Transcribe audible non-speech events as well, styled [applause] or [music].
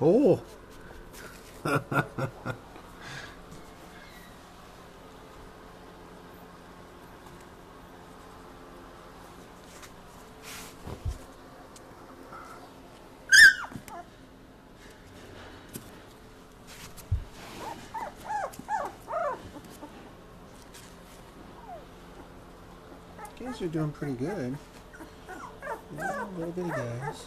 Oh. [laughs] Guys are doing pretty good. Yeah, little bitty guys.